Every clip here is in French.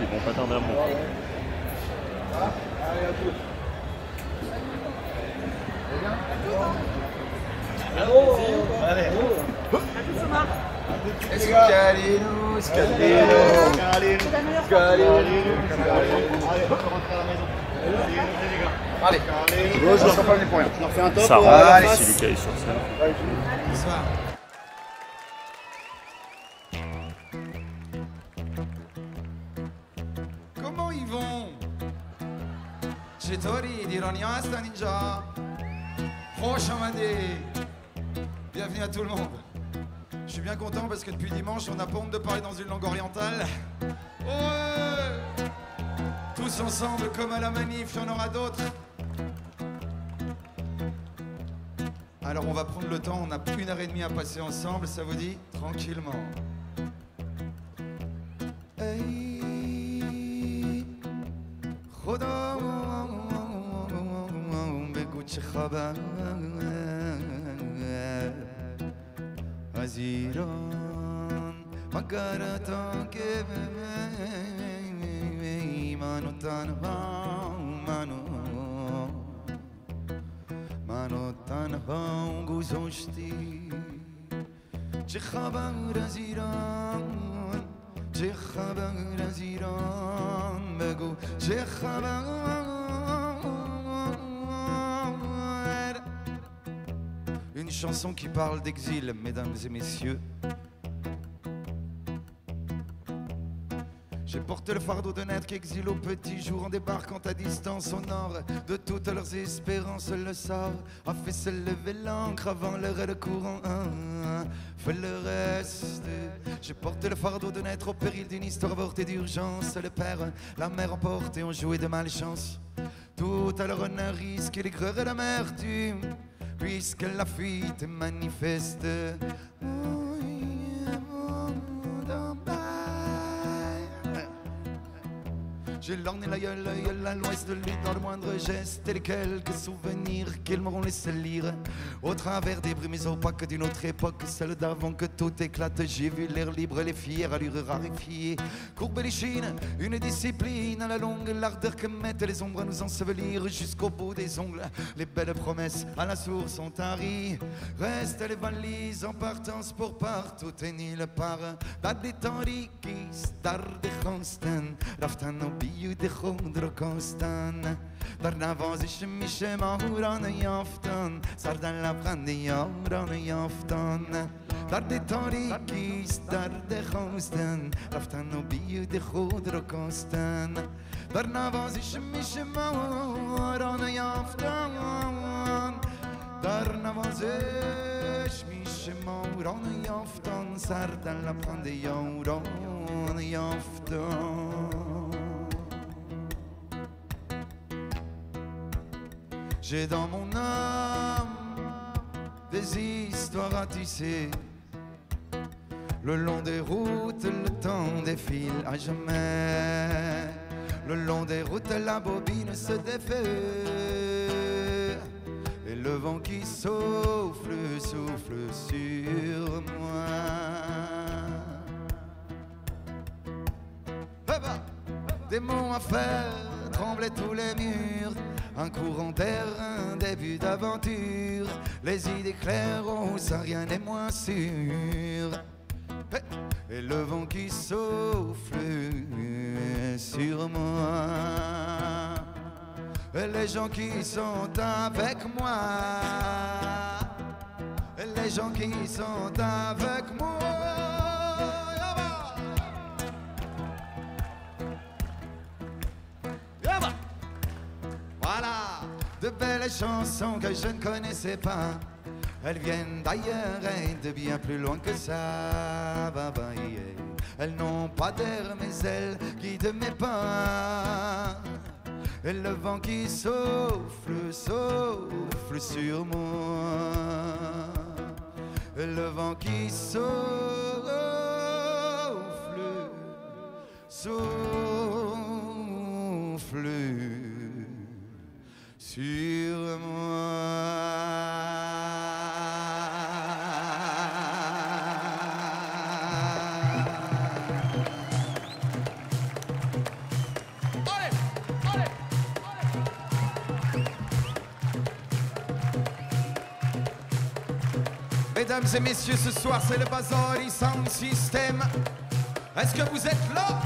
Ils vont pas tarder à monter. Scalino, Scalino, Allez, Rose, on sera pas venu pour rien. Je leur fais un top. Ça rentre allez. si Lucas est sur scène. Bonsoir. Comment ils vont? Chetori di Roniasta Ninja Proche Amadé Bienvenue à tout le monde Je suis bien content parce que depuis dimanche on n'a pas honte de parler dans une langue orientale Ouais Tous ensemble comme à la manif, il y en aura d'autres Alors on va prendre le temps, on a une heure et demie à passer ensemble, ça vous dit Tranquillement. ای خدا بگو چه خبر از ایران مگر تا که منو تنها منو منو تنها گذاشتی چه خبر از ایران چه خبر از ایران بگو چه خبر Une chanson qui parle d'exil, mesdames et messieurs. J'ai porté le fardeau de naître qu'exile au petit jour en débarquant à distance au nord de toutes leurs espérances. Le sort a fait se lever l'encre avant l'heure et le courant. Ah, fait le reste. J'ai porté le fardeau de naître au péril d'une histoire avortée d'urgence. Le père, la mère emportés ont joué de malchance. Tout à leur honneur risque l'aigreur et l'amertume, puisque la fuite est manifeste. J'ai l'orne et la gueule, l'œil à l'ouest de lui dans le moindre geste et les quelques souvenirs qu'ils m'auront laissé lire au travers des brumes opaques d'une autre époque, celle d'avant que tout éclate. J'ai vu l'air libre, les fiers, allure raréfiée, courber les chines, une discipline à la longue, l'ardeur que mettent les ombres à nous ensevelir jusqu'au bout des ongles. Les belles promesses à la source sont taries, restent les valises en partance pour partout et nulle part. Daddy dar de konsten, وجود خود رو کستن بر نوازش میشه ماهوران یافتن. سر در لبخند یاران یافتن. درد تاریکیست درد خواستن. رفتن و بیود خود رو کستن بر نوازش میشه ماهوران یافتن. در نوازش میشه ماهوران یافتن. سر در لبخند یاران یافتن. J'ai dans mon âme des histoires à tisser. Le long des routes, le temps défile à jamais. Le long des routes, la bobine se défait. Et le vent qui souffle, souffle sur moi. Des mots à faire, trembler tous les murs un courant d'air, un début d'aventure. Les idées claires, oh ça rien n'est moins sûr. Et le vent qui souffle sur moi. Et les gens qui sont avec moi. Et les gens qui sont avec moi Voilà, de belles chansons que je ne connaissais pas. Elles viennent d'ailleurs et de bien plus loin que ça. Elles n'ont pas d'air, mais elles guident mes pas. Et le vent qui souffle, souffle sur moi. Et le vent qui souffle, souffle sur. Mesdames et messieurs, ce soir c'est le Bazari Sound System. Est-ce que vous êtes là?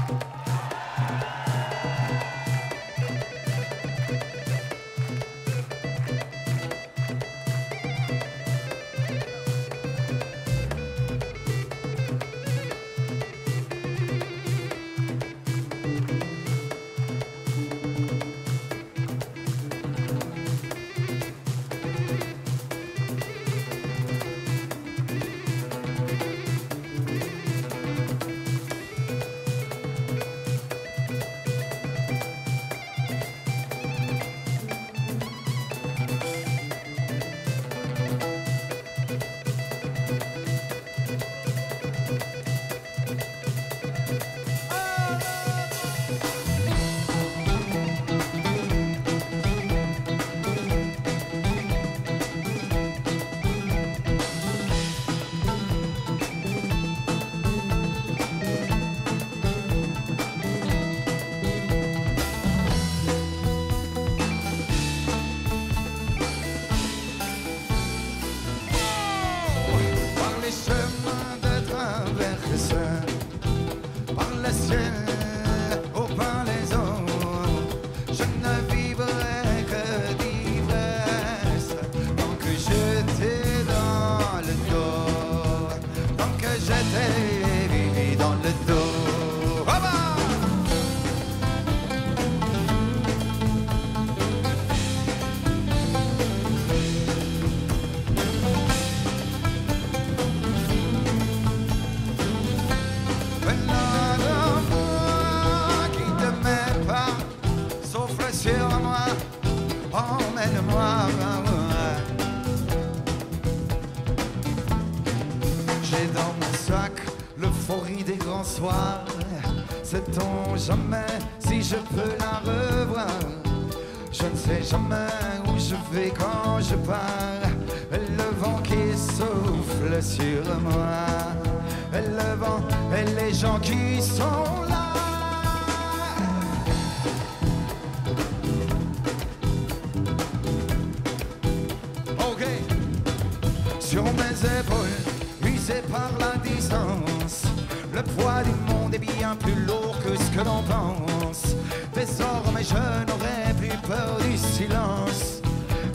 Sait-on jamais si je peux la revoir? Je ne sais jamais où je vais quand je pars. Le vent qui souffle sur moi. Le vent et les gens qui sont là. Ok. Sur mes épaules, usé par la distance, le poids du bien plus lourd que ce que l'on pense. Désormais, je n'aurai plus peur du silence.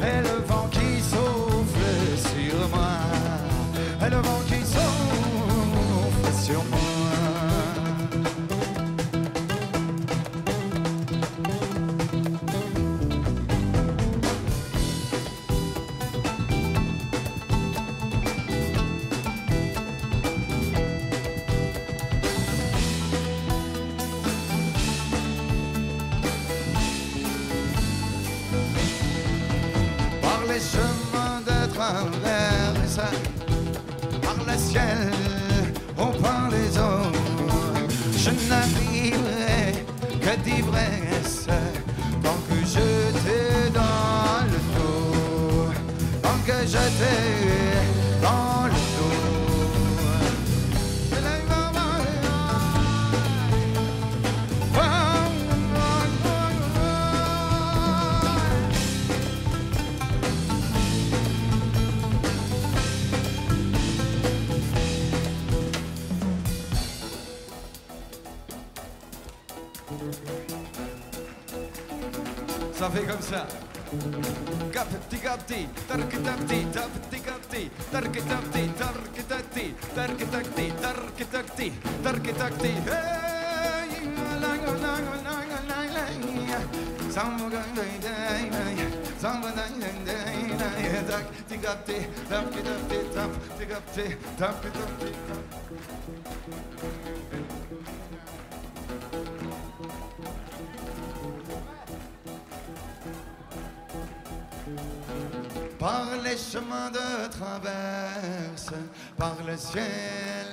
Et le vent qui souffle sur moi, et le vent qui souffle sur moi. Tarkitapti, Tarkitapti, Taptikapti, Tarkitapti, Tarkitakti, Tarkitakti, Tarkitakti, Tarkitakti, hey! Thank you. Par les chemins de traverse, par le ciel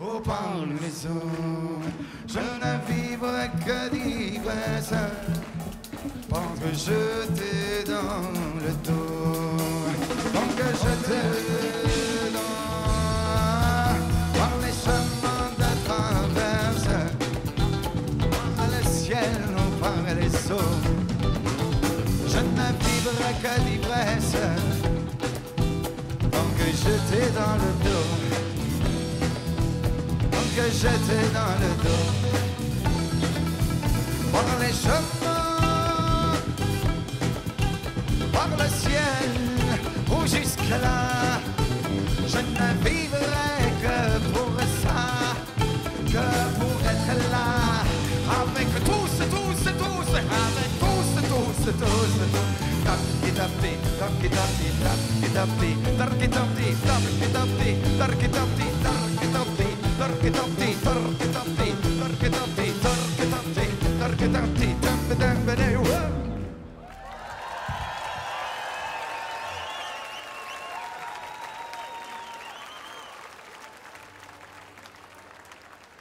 ou par les eaux. Je ne vivrai que d'ivresse Pour jeter dans le dos, pour que je te dans par les chemins de traverse, par le ciel ou par les eaux. Que d'ivresse, pour que je t'ai dans le dos, pour que dans le dos, par les chemins par le ciel ou jusque-là. Je ne vivrai que pour ça, que pour être là avec tous, tous, tous, avec tous,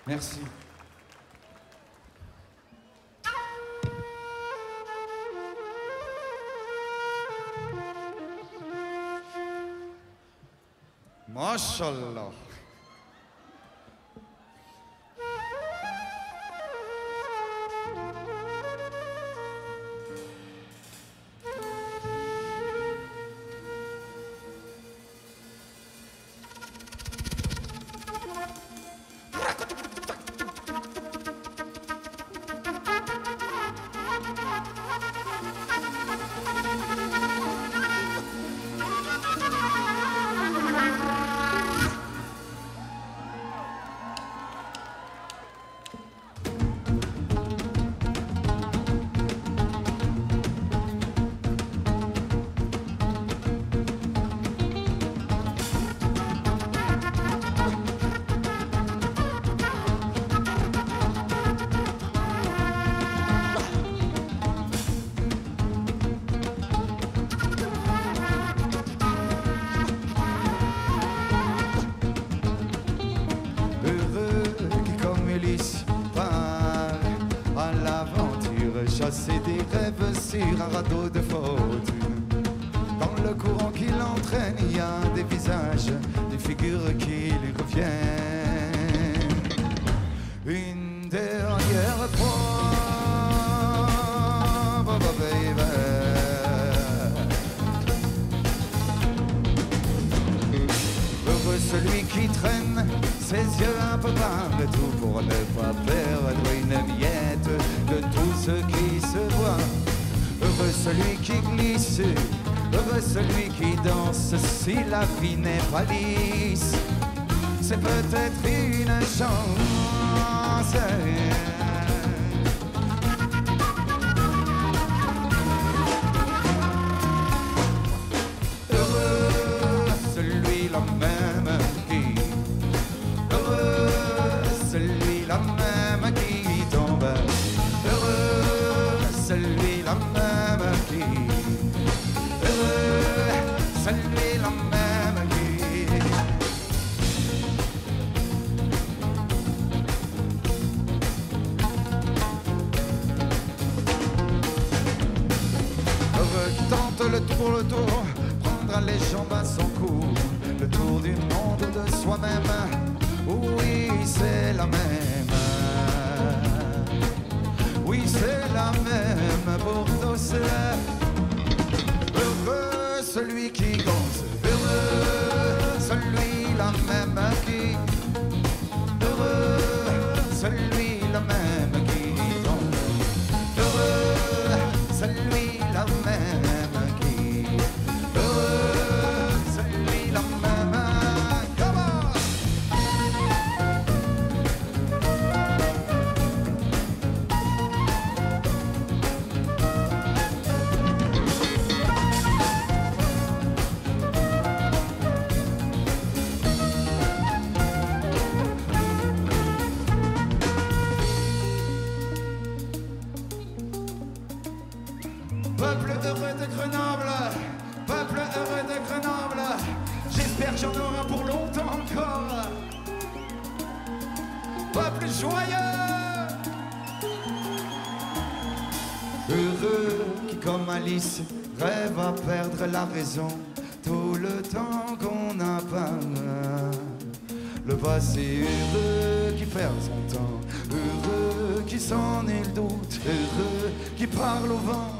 Merci. মাশাল্লাহ Salvador celui qui glisse, heureux celui qui danse si la vie n'est pas lisse. C'est peut-être une chance. Prendra les jambes à son cou, le tour du monde de soi-même. Oui, c'est la même. Oui, c'est la même pour tous. Joyeux, heureux qui comme Alice rêve à perdre la raison. Tout le temps qu'on n'a pas. Le passé. Heureux qui perd son temps, heureux qui s'en est le doute, heureux qui parle au vent,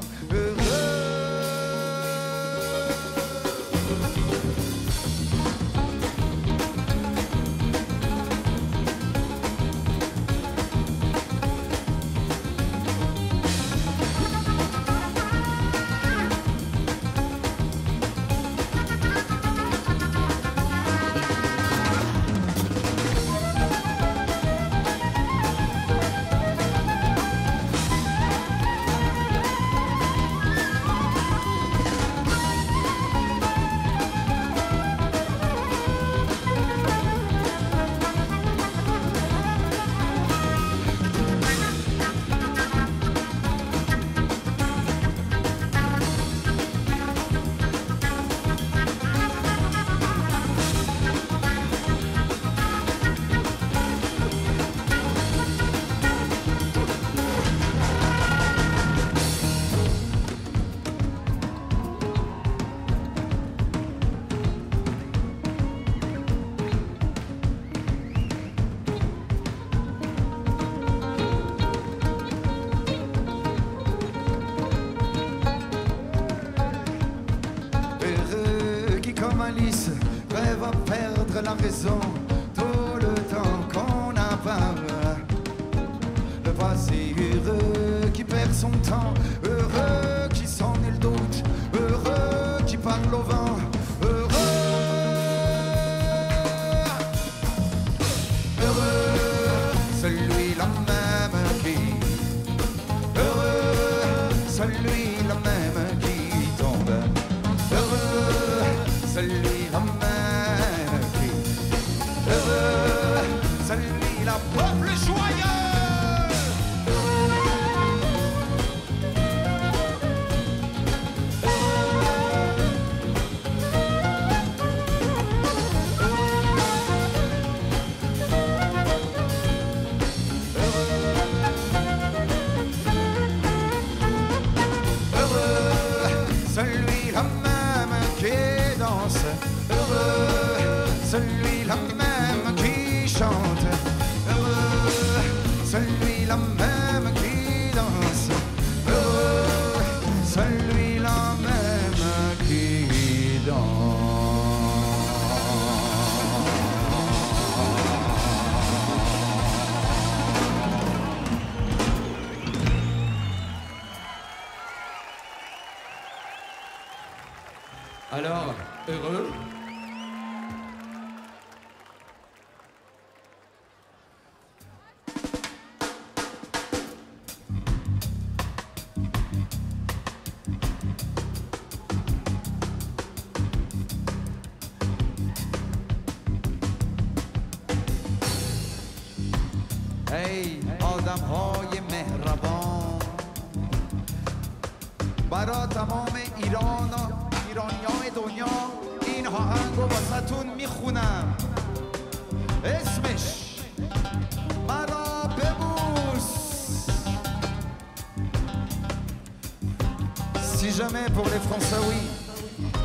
jamais pour les Français,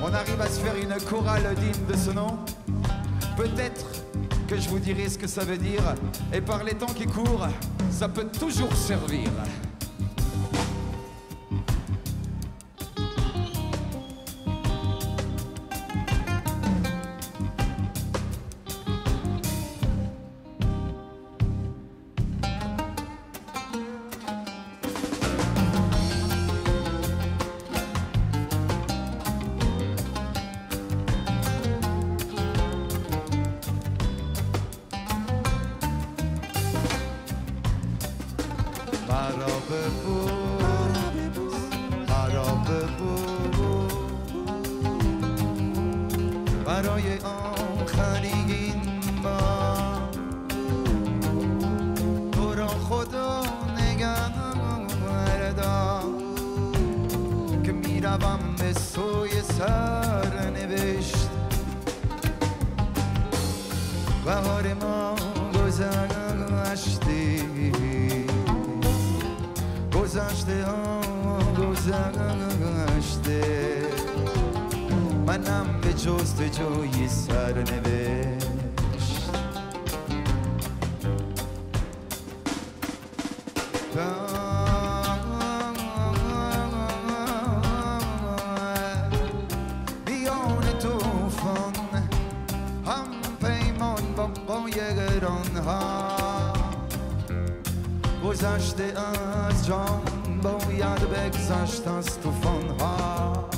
on arrive à se faire une chorale digne de ce nom, peut-être que je vous dirai ce que ça veut dire, et par les temps qui courent, ça peut toujours servir. باید بگذشت از توفان ها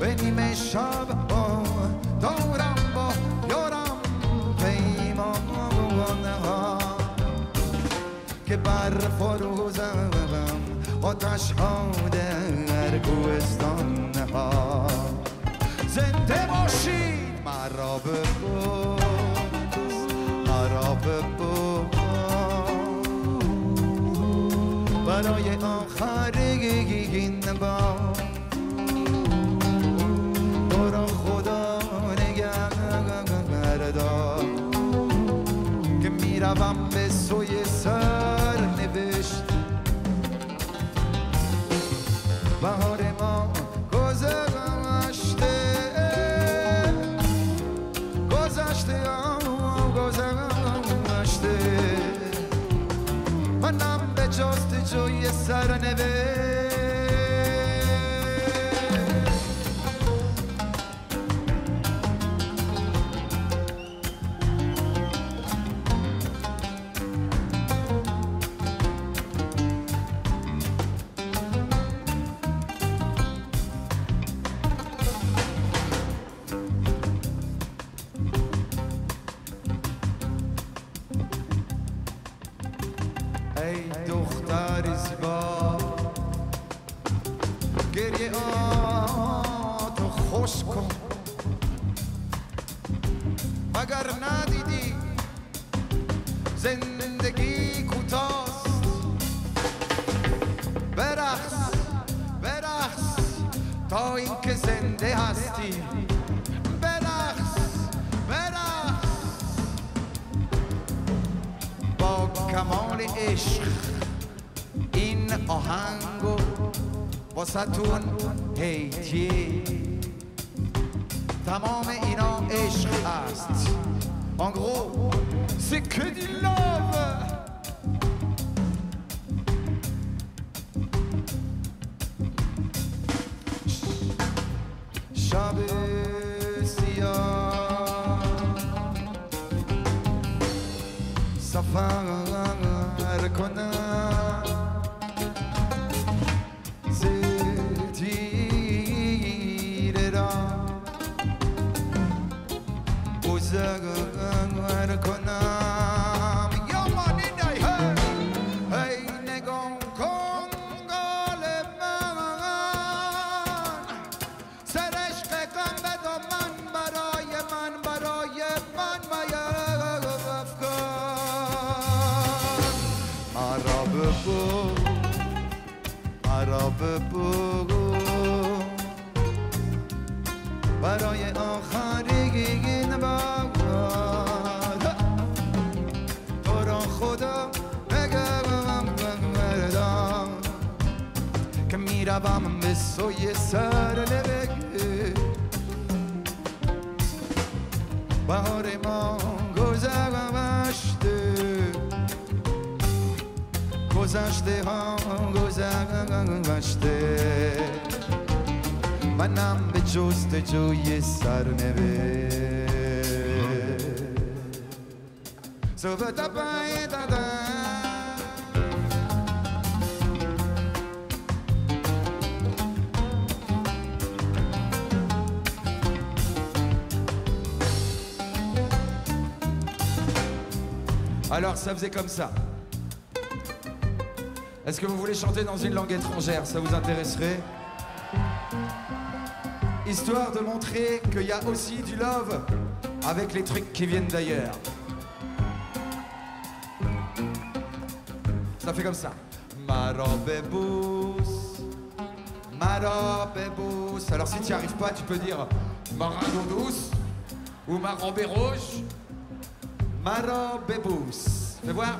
به نیمه شب با دارم با یارم پیمان ها که بر فروزم آتش ها در کوهستان ها زنده باشید مرا ببو برای آخرین بار برو خدا نگهدار. که می‌روم به سوی سر نوشت جستجوی سرنوشت عشق این آهنگو واسطون هیچی تمام اینا عشق است En gros, c'est que du love Alors ça faisait comme ça. Est-ce que vous voulez chanter dans une langue étrangère? Ça vous intéresserait? Histoire de montrer qu'il y a aussi du love avec les trucs qui viennent d'ailleurs. Ça fait comme ça. Marabebous, Marabebous. Alors si tu n'y arrives pas, tu peux dire douce ou Marambé rouge. Marabebous. Fais voir.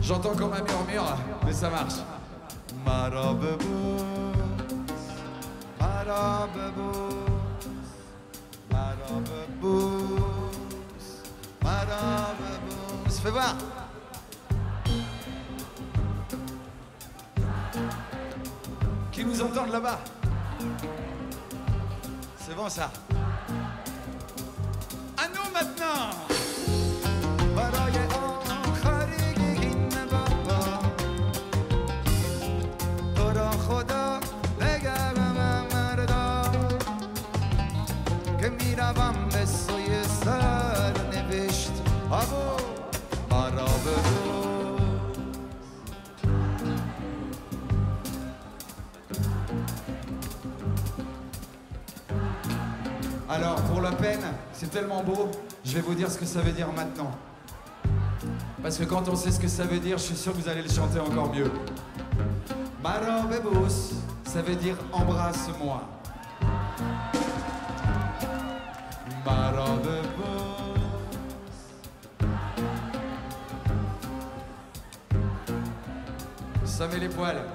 J'entends comme un murmure, mais ça marche. Marababous, marababous, marababous, marababous. Fais voir. Qui nous entendent là-bas? C'est bon ça? C'est tellement beau, je vais vous dire ce que ça veut dire maintenant. Parce que quand on sait ce que ça veut dire, je suis sûr que vous allez le chanter encore mieux. Marabebus, ça veut dire embrasse-moi. Marabebus. Ça met les poils.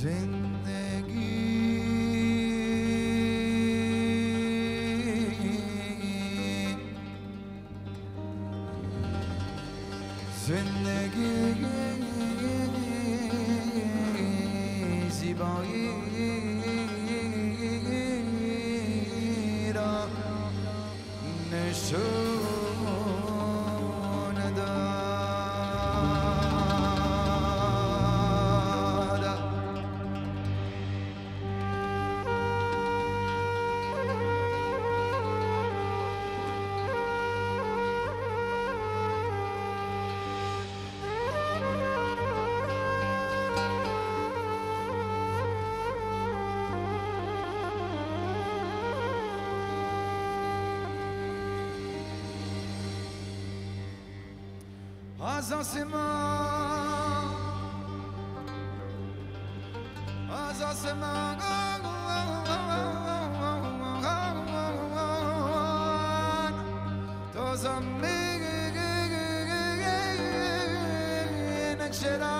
sing. azasema azasema Tozamig, next Jedi.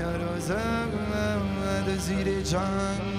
میارزم و زیر چنگ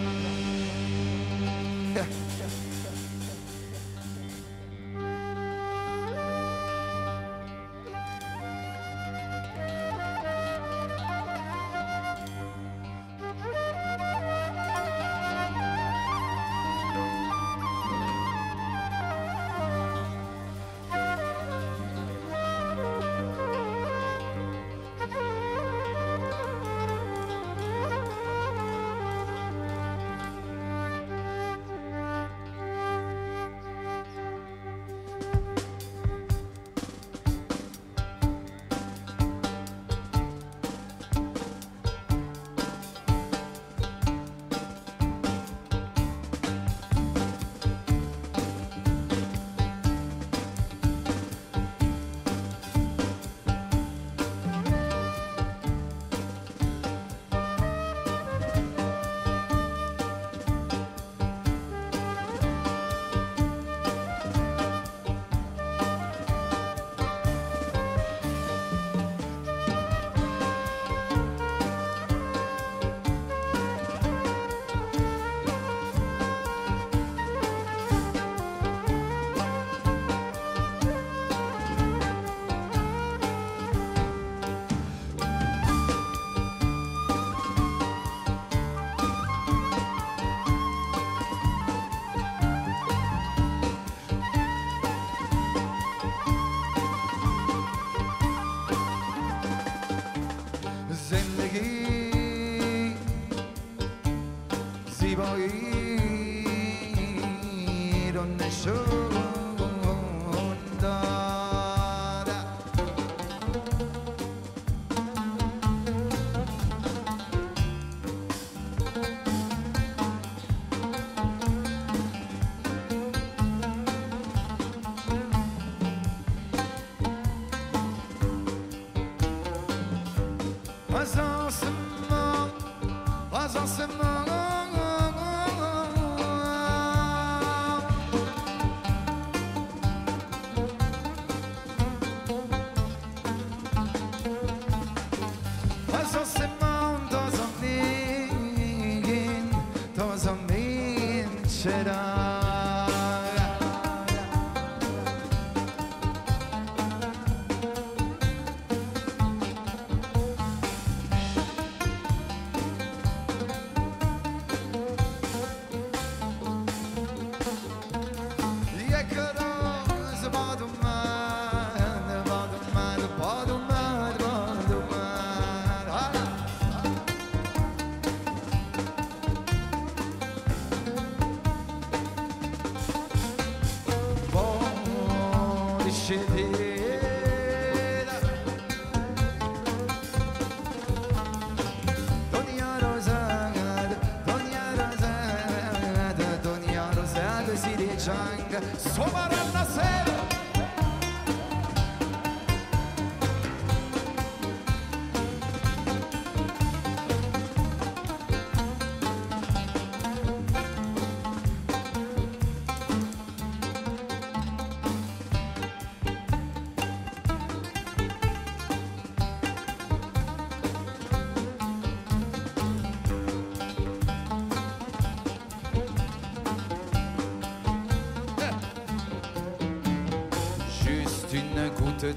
そ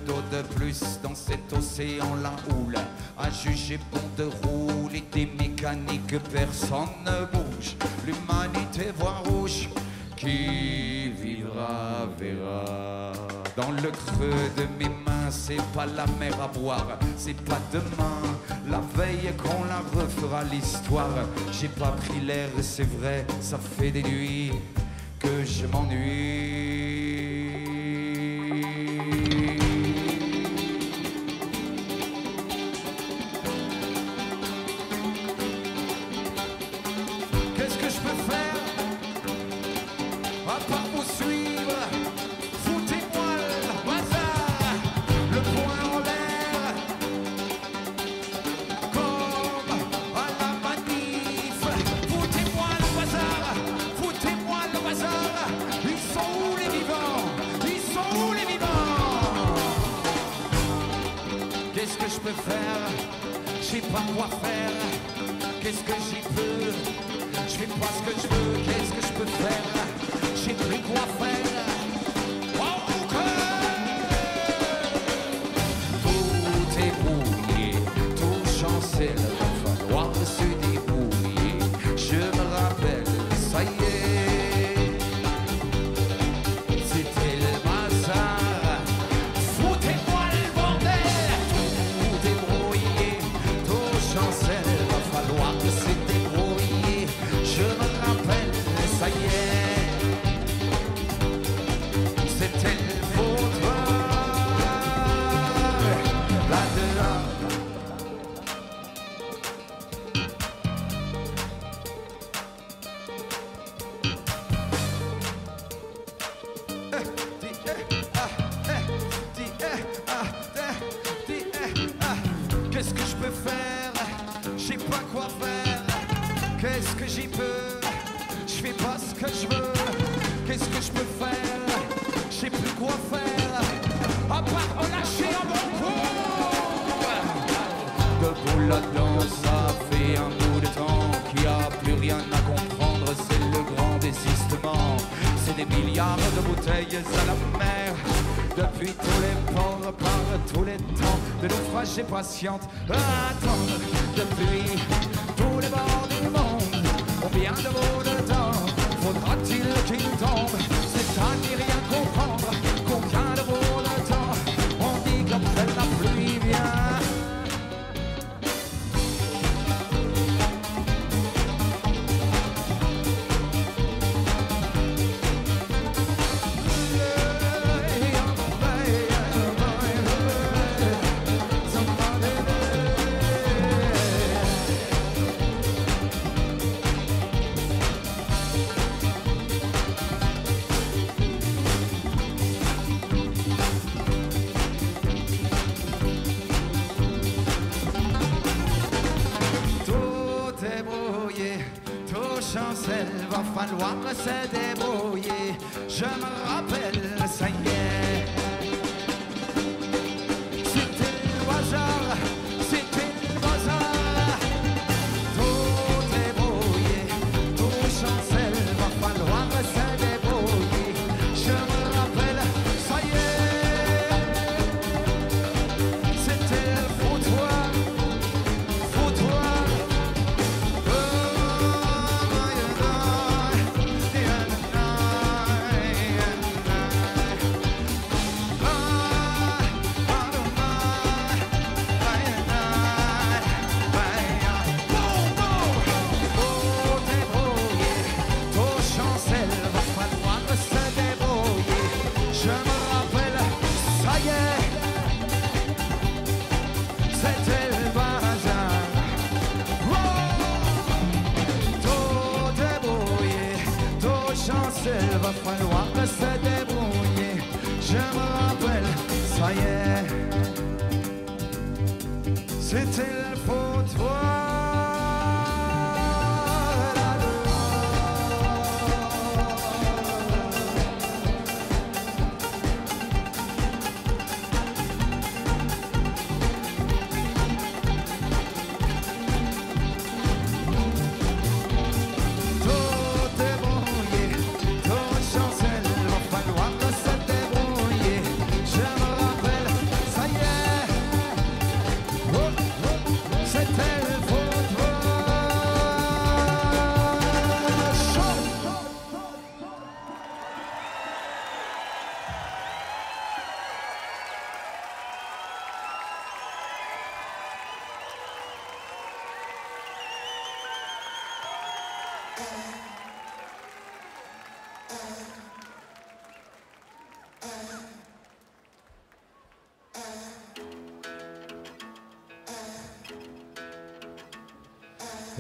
d'eau de plus dans cet océan la houle. À juger bon de rouler des mécaniques, personne ne bouge. L'humanité voit rouge. Qui vivra verra. Dans le creux de mes mains, c'est pas la mer à boire, c'est pas demain, la veille qu'on la refera l'histoire. J'ai pas pris l'air, c'est vrai, ça fait des nuits que je m'ennuie. de naufragés patientes à attendre la pluie.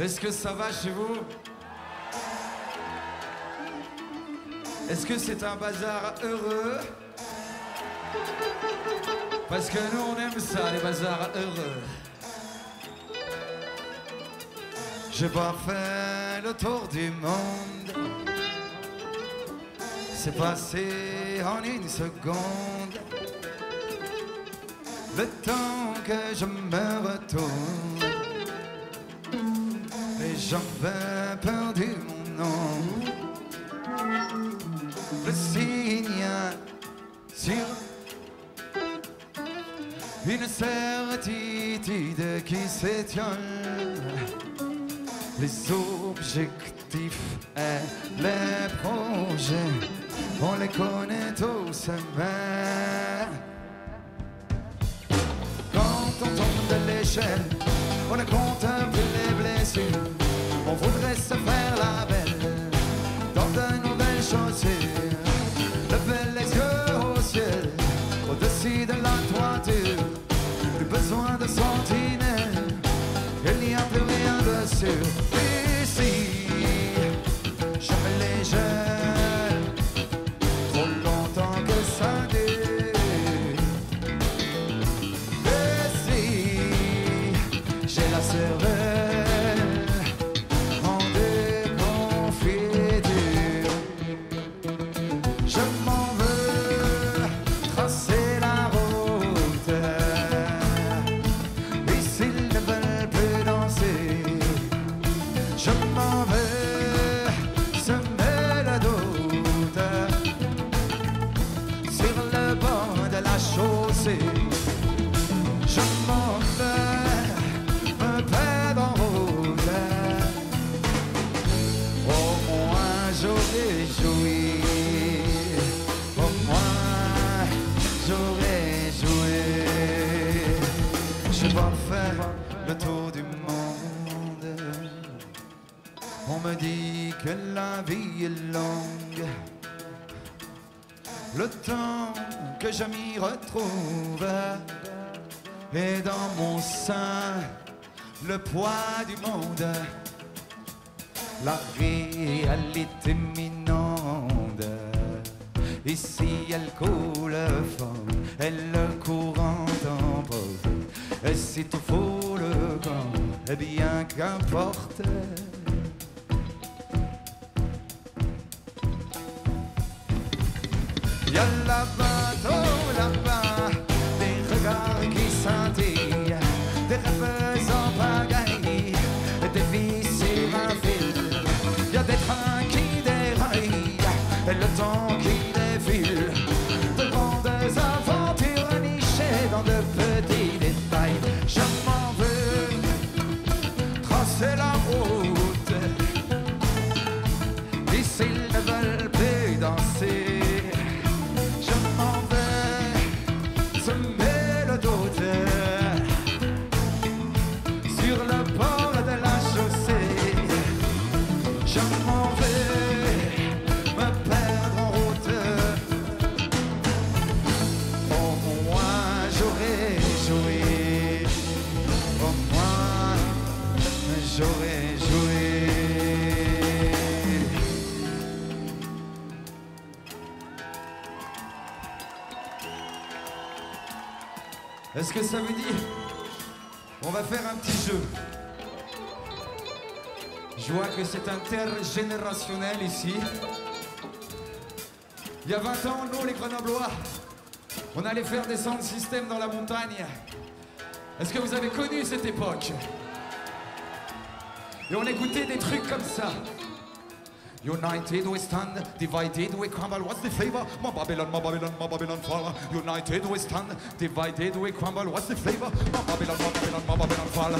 Est-ce que ça va chez vous Est-ce que c'est un bazar heureux Parce que nous on aime ça, les bazars heureux. J'ai pas fait le tour du monde. C'est passé en une seconde. Le temps que je me retourne. J'avais perdu mon nom. Le signe sur une certitude qui s'étiole. Les objectifs et les projets, on les connaît tous, mais Je m'en vais me perdre en route. Au moins j'aurais joui. Au moins j'aurais joué. Je vais faire le tour du monde. On me dit que la vie est longue. Le temps que je m'y retrouve et dans mon sein le poids du monde, la réalité m'inonde. Ici elle coule fort et le courant t'emporte. Et si tout faut le camp, eh bien qu'importe. Y a là-bas, oh là-bas, des regards qui scintillent, des rêves en pagaille, des vies sur un fil. Y a des trains qui déraillent, et le temps j'aurais joué. Est-ce que ça vous dit On va faire un petit jeu? Je vois que c'est intergénérationnel ici. Il y a 20 ans, nous les Grenoblois, on allait faire des sound systems dans la montagne. Est-ce que vous avez connu cette époque? Et on écoutait des trucs comme ça. United we stand, divided we crumble. What's the flavor? My Babylon, my Babylon, my Babylon fall. United we stand, divided we crumble. What's the flavor? My Babylon, my Babylon, my Babylon fall.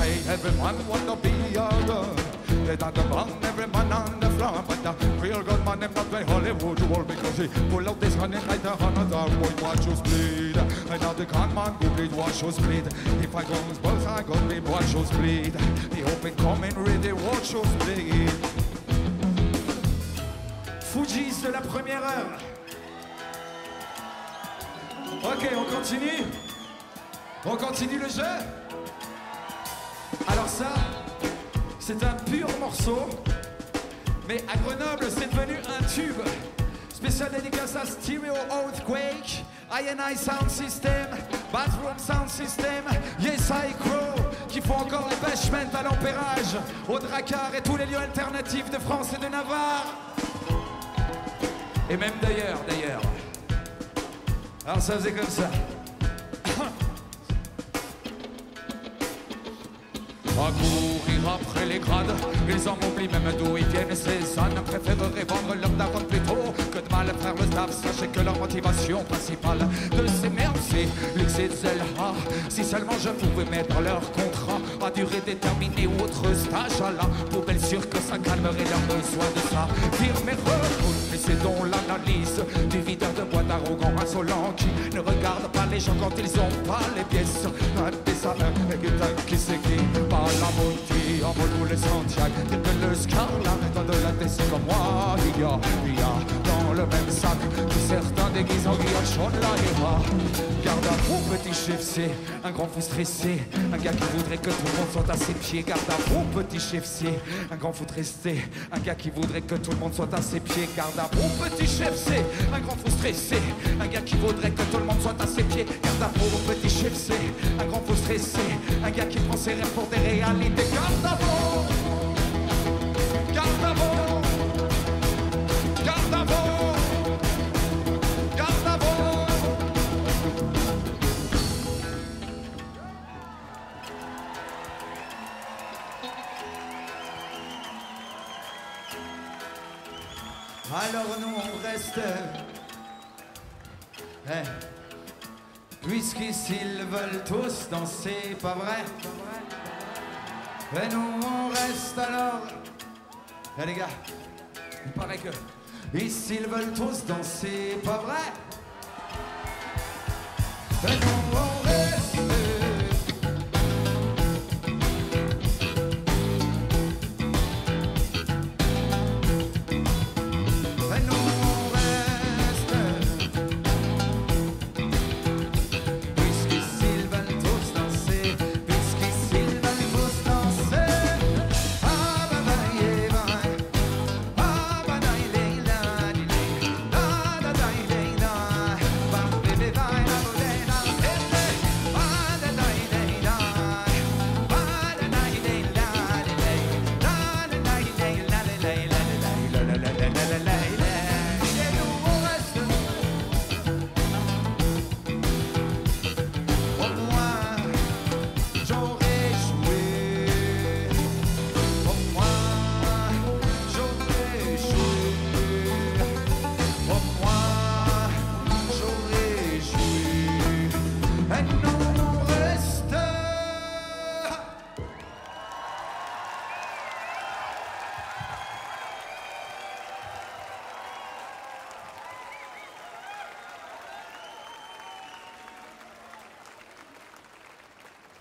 Hey, everyone want to be a. They talk about every man on the floor, but the real good man, them not very Hollywood world because he pull out this and like the hundred boy watch us bleed. I know the con man go bleed, watch us bleed. If I go both I go bleed, watch us bleed. The open coming ready, watch us bleed. Fujis de la première heure. Ok, on continue On continue le jeu Alors ça, C'est un pur morceau. Mais à Grenoble, c'est devenu un tube. Spécial dédicace à Stereo Earthquake, INI Sound System, Bathroom Sound System, Yes I Crow, qui font encore les bêchements à l'empérage, au Dracar et tous les lieux alternatifs de France et de Navarre. Et même d'ailleurs, d'ailleurs. Alors ça faisait comme ça. À après les grades, ils en oublient même d'où ils viennent. Ces ânes préféreraient vendre leur daronne plutôt que de mal faire le staff. Sachez que leur motivation principale de ces merdes, c'est l'excès de. Ah, si seulement je pouvais mettre leur contrat à durée déterminée ou autre stage à la poubelle, sûr que ça calmerait leur besoin de ça. Firme et mais c'est donc l'analyse du videur de boîte arrogant, insolent qui ne regarde pas les gens quand ils ont pas les pièces. Un des salins, qui c'est qui par la moitié en vol les Santiago, tel que le Scarla, dans de la tête comme moi, il y a, il y a dans le même sac que certains déguisent en chaude la guerre. Garde à vous, petit chef, c'est un grand fou stressé, un gars qui voudrait que tout le monde soit à ses pieds. Garde à vous, petit chef, c'est un grand fou stressé, un gars qui voudrait que tout le monde soit à ses pieds. Garde à vous, petit chef, c'est un grand fou stressé, un gars qui voudrait que tout le monde soit à ses pieds. Garde à vous, petit chef, c'est un grand fou stressé, un gars qui prend ses rêves pour des réalités. À vous, garde à vous. Alors nous on reste. Eh. Puisqu'ici ils veulent tous danser, pas vrai? Et nous on reste alors. Eh les gars, il paraît que ici ils veulent tous danser, pas vrai?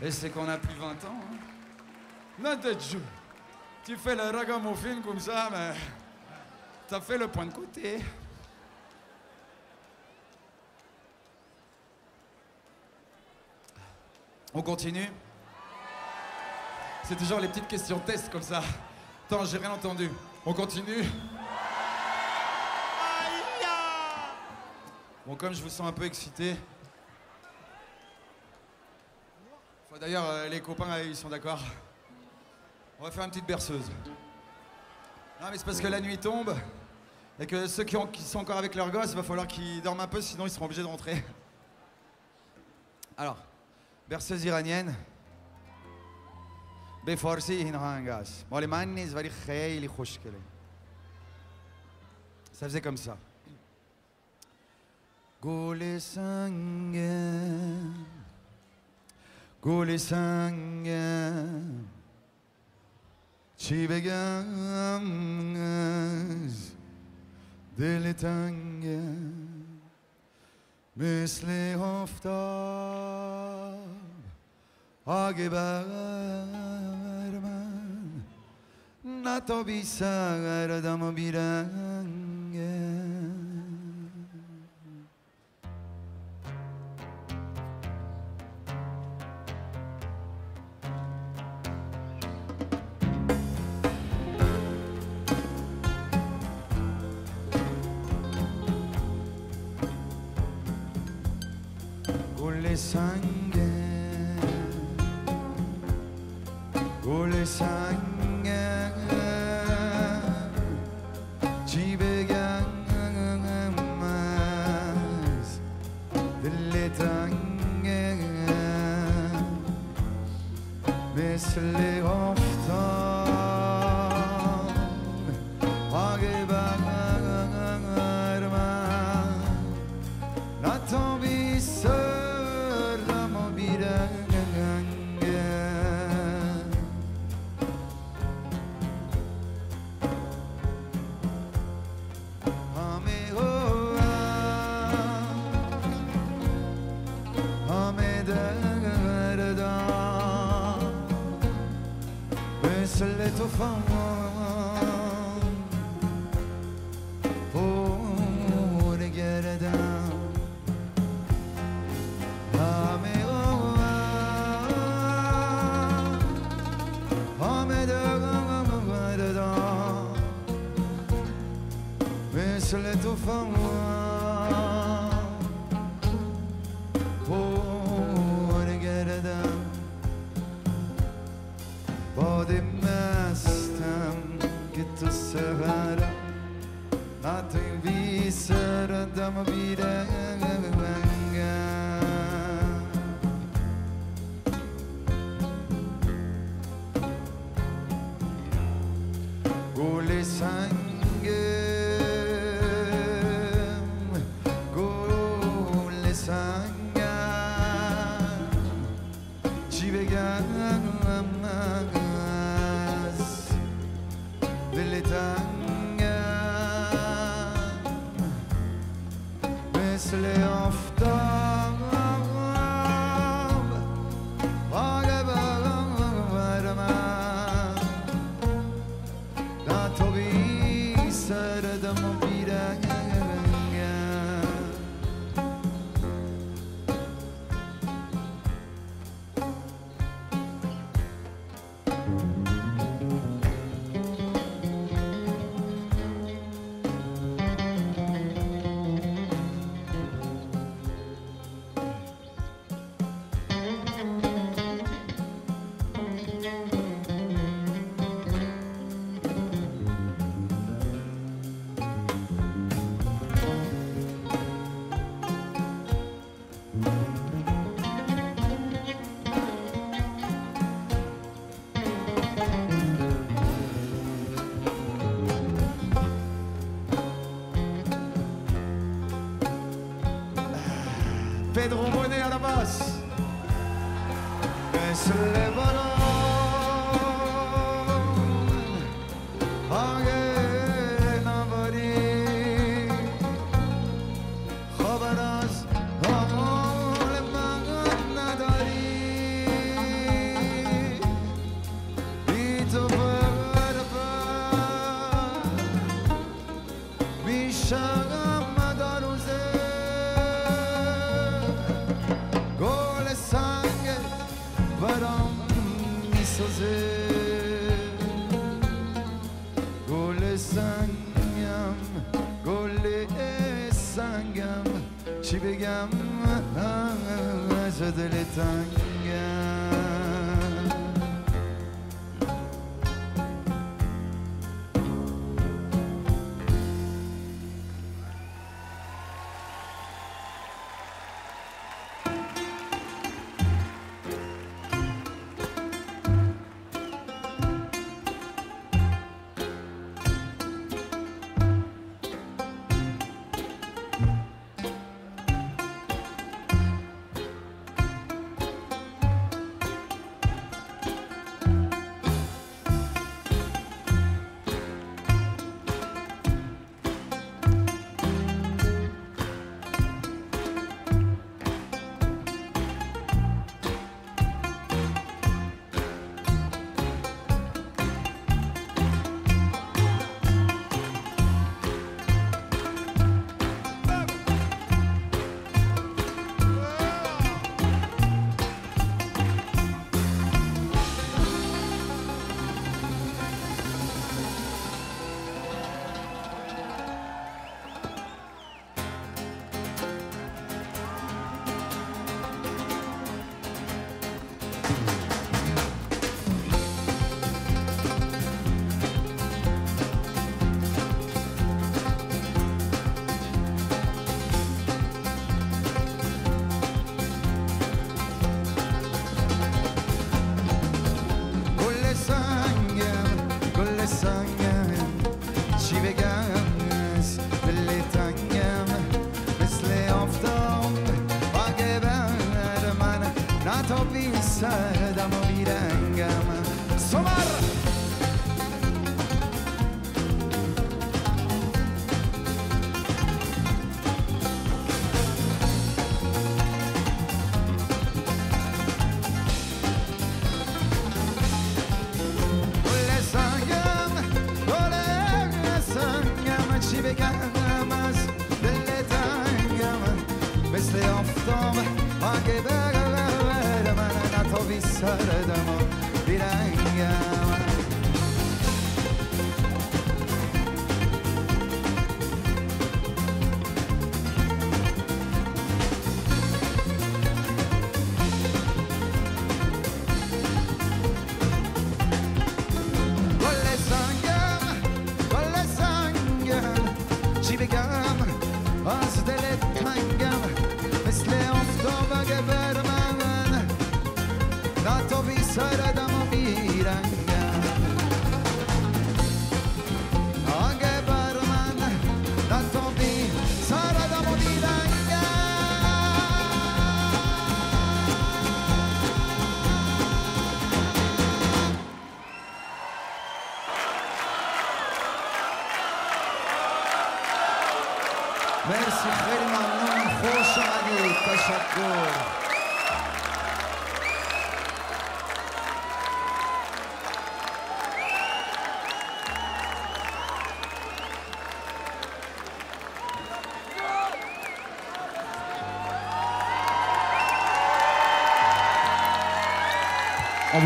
Et c'est qu'on a plus 20 ans. Hein. Nom de Dieu. Tu fais le ragamuffin comme ça, mais t'as fait le point de côté. On continue C'est toujours les petites questions test comme ça. Attends, j'ai rien entendu. On continue Bon, comme je vous sens un peu excité, D'ailleurs, euh, les copains, euh, ils sont d'accord. On va faire une petite berceuse. Non, mais c'est parce que la nuit tombe et que ceux qui, ont- qui sont encore avec leurs gosses, il va falloir qu'ils dorment un peu, sinon ils seront obligés de rentrer. Alors, berceuse iranienne. به فارسی این آهنگ است مال من نیست ولی خیلی خوشگله Ça faisait comme ça. گل سنگم گل سنگم چی بگم از دل تنگم؟ مثل آفتاب آگه بر من. نه تا بی سردم و بیرنگم Time. Mesle tu fama, to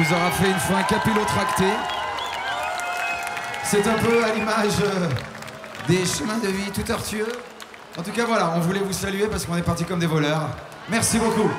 On vous aura fait une fois un capillotracté. C'est un peu à l'image euh, des chemins de vie tout tortueux. En tout cas, voilà, on voulait vous saluer parce qu'on est parti comme des voleurs. Merci beaucoup.